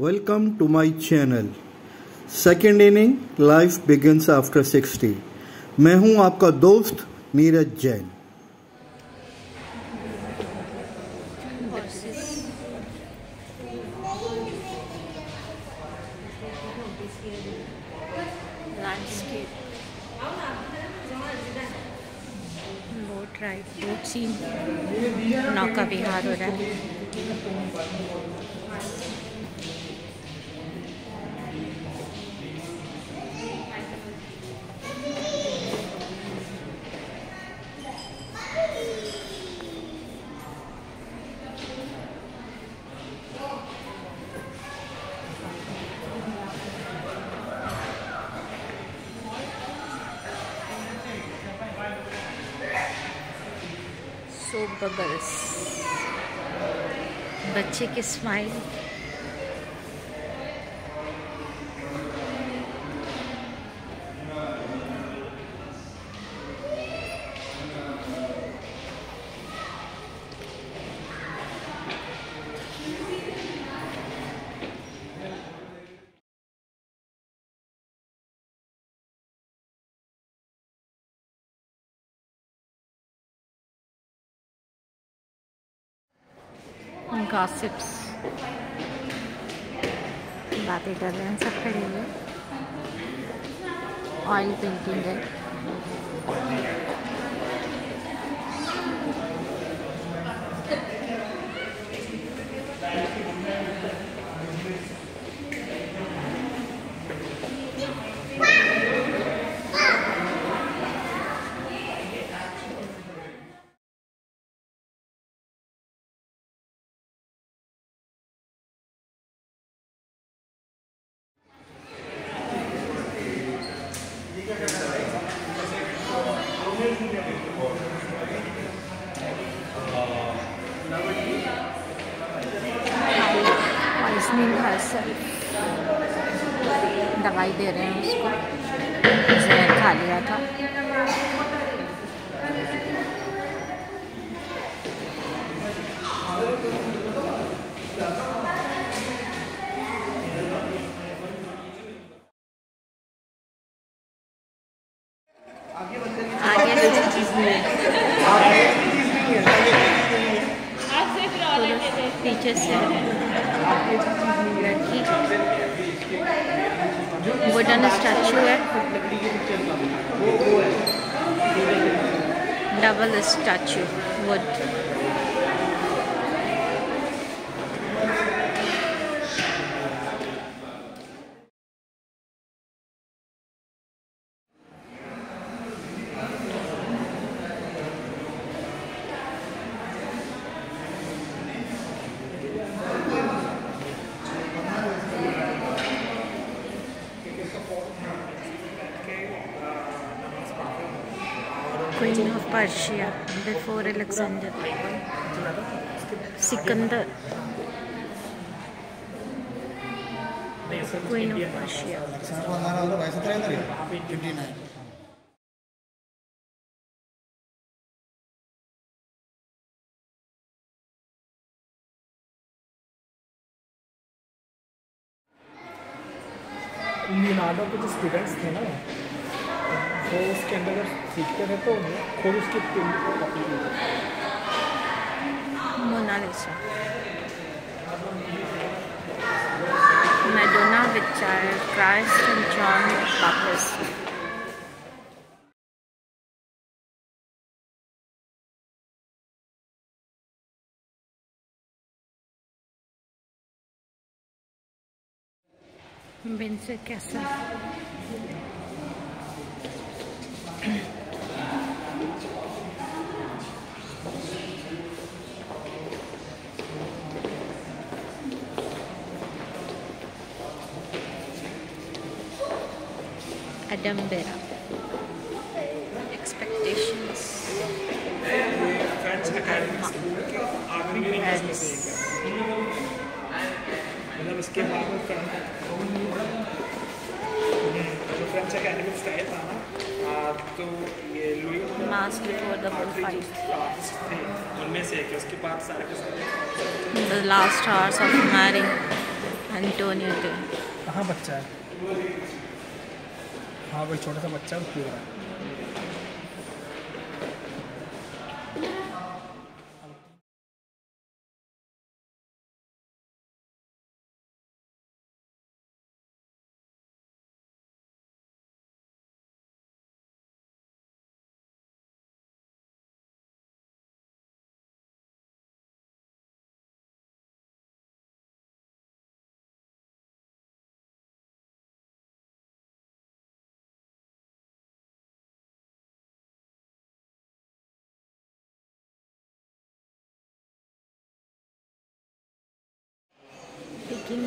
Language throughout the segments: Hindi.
Welcome to my channel second inning life begins after 60 मैं हूँ आपका दोस्त नीरज जैन। सो बबल्स बच्चे के स्माइल gossips. स्टैचू है double statue wood Queen of Persia before Alexander. Sikandar. Queen of Persia. Monalisa. Madonna with Child, Christ and John Baptist. Vince Casa. एक है मतलब इसके बाद जो फ्रेंच एकेडमिक स्टाइल था ना तो ये Louis before the bullfight. Artist थे उनमें से एक है उसके बाद सारे के सारे The last hours of Mary. Antonio day कहाँ बच्चा है हाँ भाई छोटा सा बच्चा है वो रहा है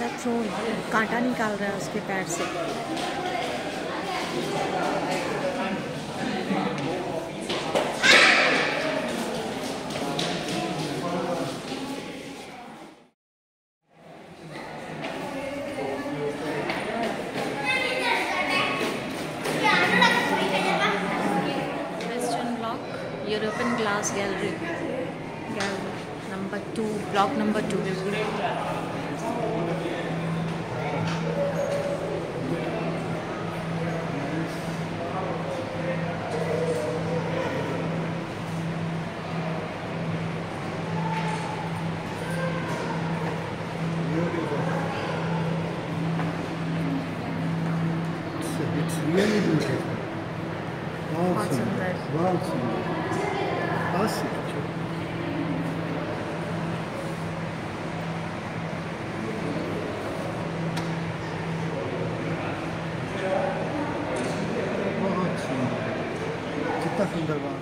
टेकिंग द थ्रोन कांटा निकाल रहा है उसके पैर से। European glass gallery gallery number two block number two একটা সুন্দরবন।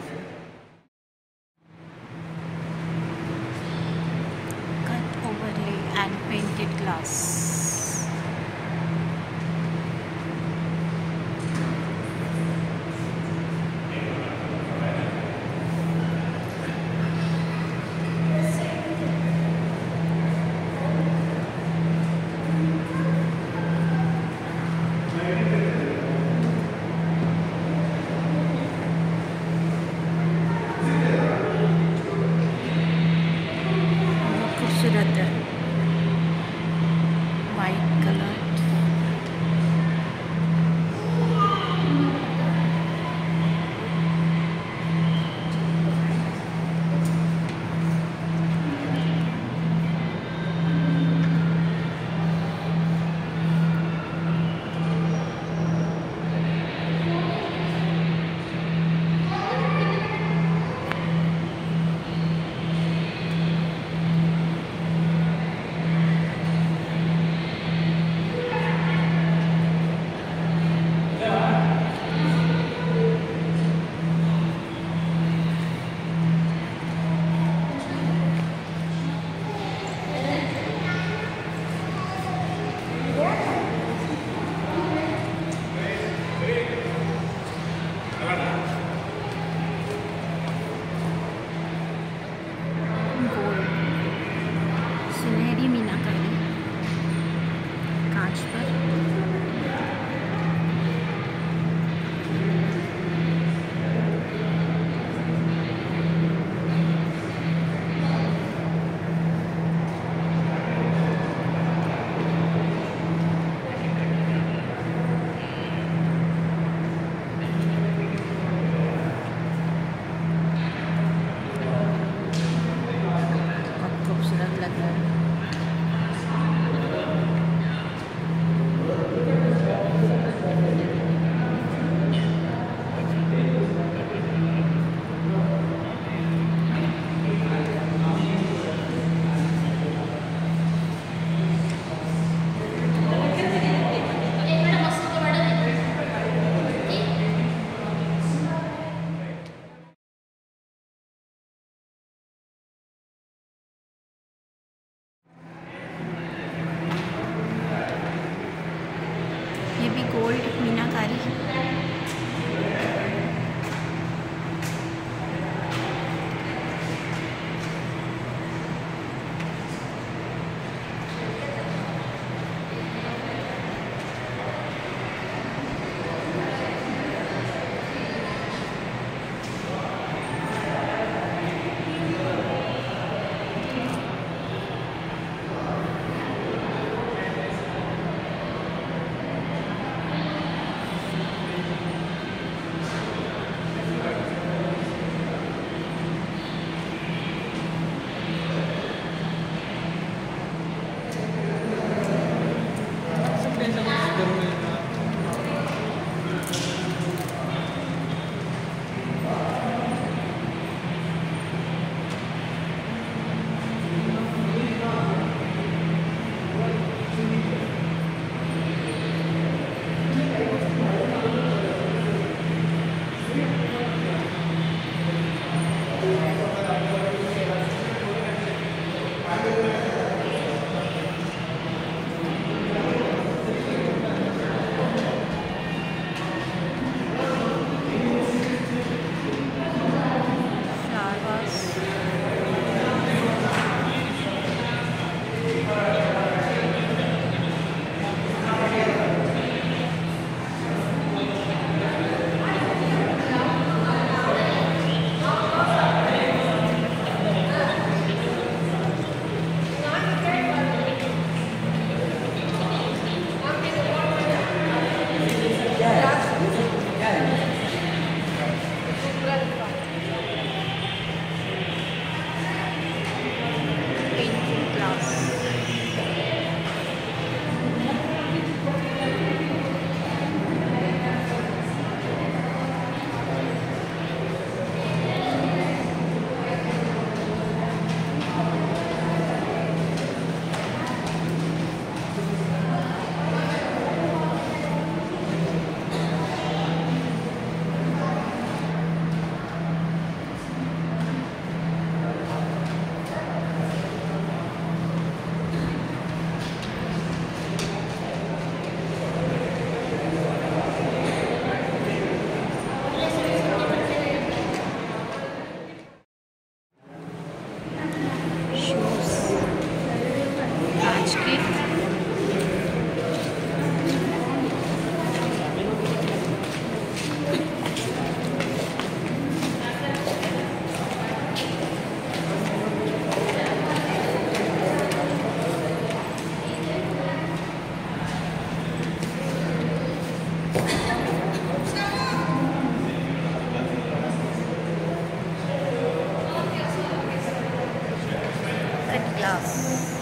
Canilhas.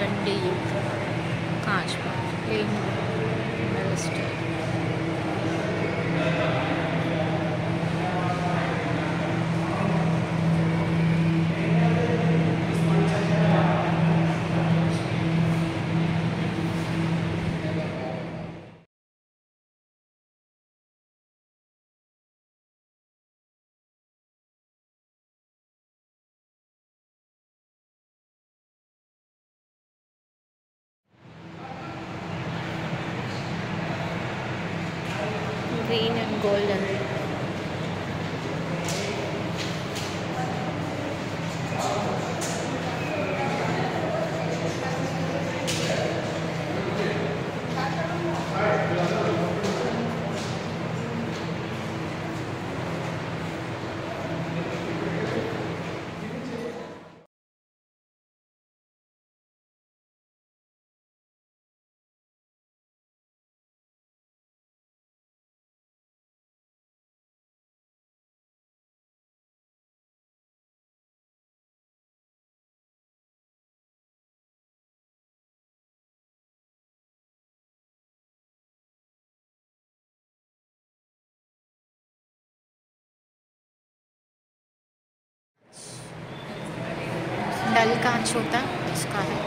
डंडे स्टाइल स्टाइल कांच होता है उसका है।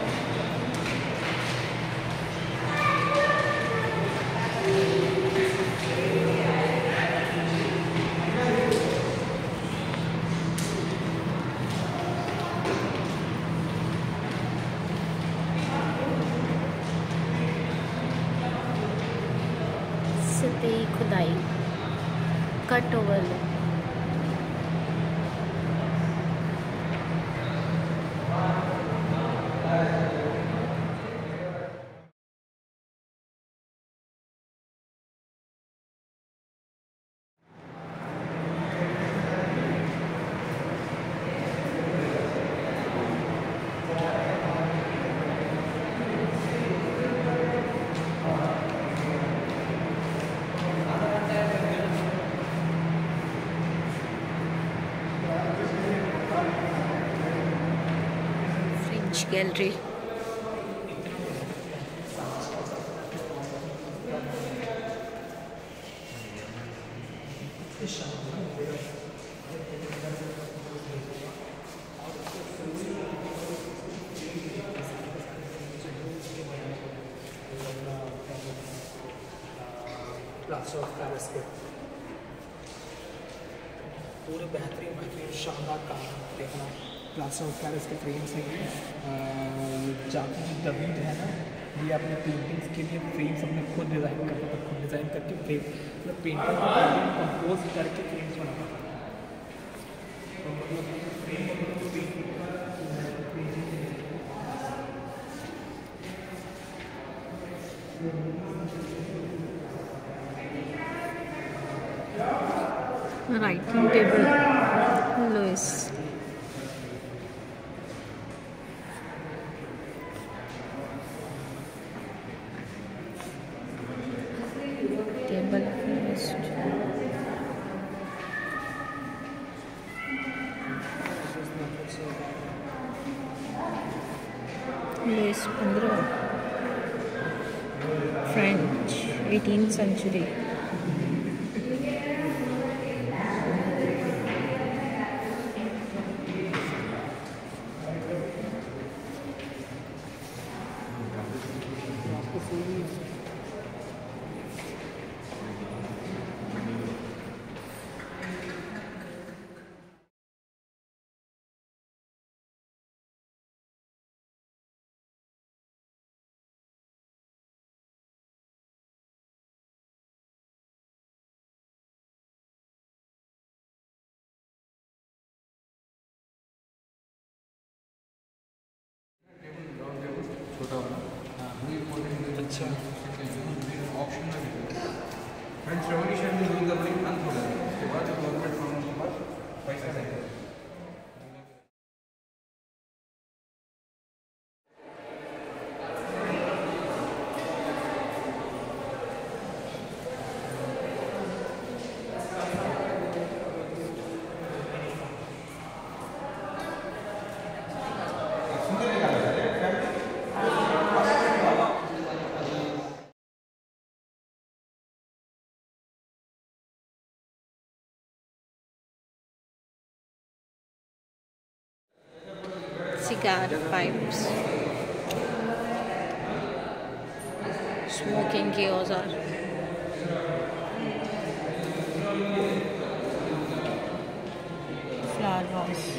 खुदाई cut over Gallery. Plaster of Paris के फ्रेम्स हैं जाकी दवीद है ना, ये अपने पेंटिंग्स के लिए फ्रेम्स अपने खुद डिज़ाइन करता था, खुद डिज़ाइन करके फ्रेम मतलब पेंटिंग कंपोज करके फ्रेम्स बनाता था Writing table. Louis. життя. Cigar pipes smoking के औज़ार फ्लावर वास